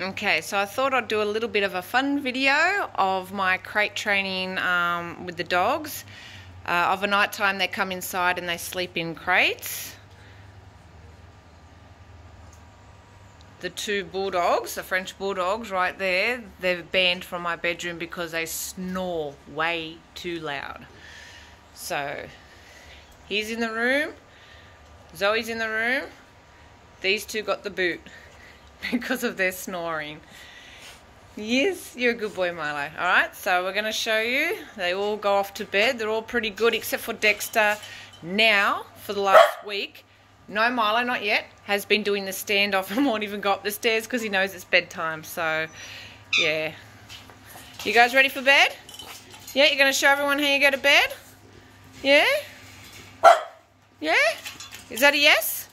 Okay, so I thought I'd do a little bit of a fun video of my crate training um, with the dogs. Uh, of a night time they come inside and they sleep in crates. The two bulldogs, the French bulldogs right there, they're banned from my bedroom because they snore way too loud. So, he's in the room, Zoe's in the room, these two got the boot. because of their snoring. Yes, you're a good boy, Milo. All right, so we're going to show you. They all go off to bed. They're all pretty good, except for Dexter. Now, for the last week, no Milo, not yet, has been doing the standoff and won't even go up the stairs because he knows it's bedtime. So, yeah. You guys ready for bed? Yeah, you're going to show everyone how you go to bed? Yeah? Yeah? Is that a yes?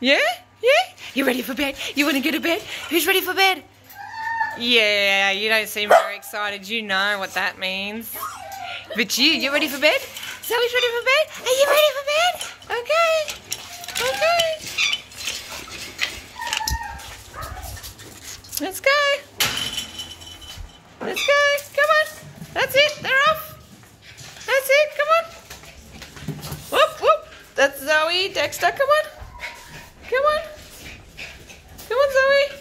Yeah? Yeah? You ready for bed? You want to go to bed? Who's ready for bed? Yeah, you don't seem very excited. You know what that means. But you, you ready for bed? Zoe's ready for bed? Are you ready for bed? Okay. Okay. Let's go. Let's go. Come on. That's it. They're off. That's it. Come on. Whoop, whoop. That's Zoe. Dexter, come on. Come on. Come on, Zoe.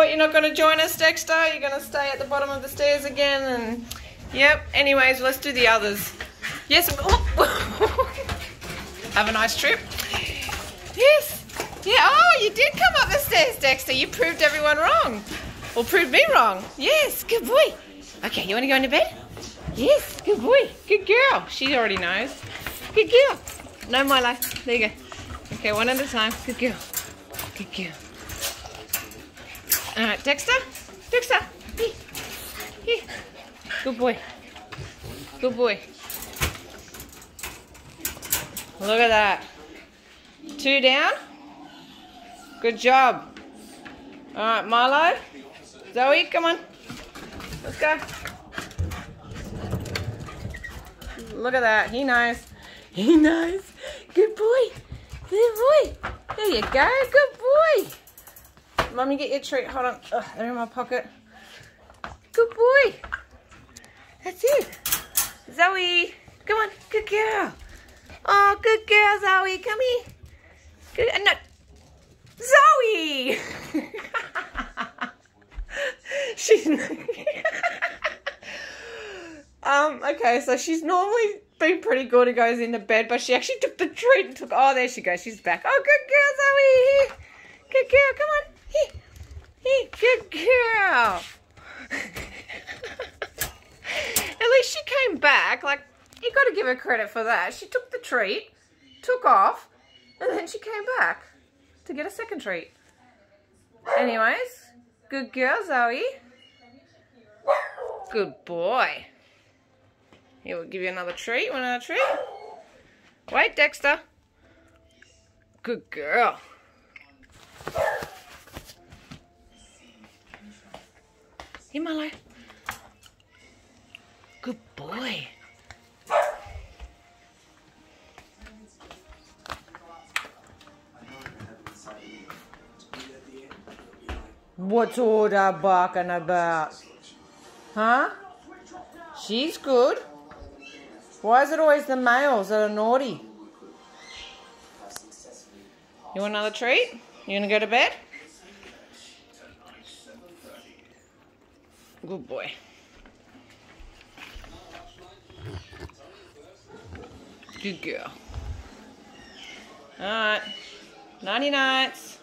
What, you're not going to join us, Dexter? You're going to stay at the bottom of the stairs again? And Yep. Anyways, let's do the others. Yes. Have a nice trip. Yes. Yeah. Oh, you did come up the stairs, Dexter. You proved everyone wrong. Or proved me wrong. Yes. Good boy. Okay, you want to go into bed? Yes. Good boy. Good girl. She already knows. Good girl. No, Milo. There you go. Okay, one at a time. Good girl. Good girl. All right, Dexter. Dexter. Good boy. Good boy. Look at that. Two down. Good job. All right, Milo. Zoe, come on. Let's go. Look at that. He knows. He knows. Good boy. Good boy. There you go. Good boy. Mummy, get your treat. Hold on. Ugh, they're in my pocket. Good boy. That's it. Zoe. Come on. Good girl. Oh, good girl, Zoe. Come here. Good. No. Zoe. she's. um. Okay. So she's normally been pretty good and goes into bed, but she actually took the treat and took. Oh, there she goes. She's back. Oh, good girl, Zoe. Good girl. Come on. Here. Good girl. At least she came back. Like, you got to give her credit for that. She took the treat, took off, and then she came back to get a second treat. Anyways, good girl, Zoe. Good boy. Here, we'll give you another treat. Want another treat? Wait, Dexter. Good girl. Here, Milo. Good boy. What's all that barking about? Huh? She's good. Why is it always the males that are naughty? You want another treat? You gonna go to bed? Good boy. Good girl. Alright. Nighty nights.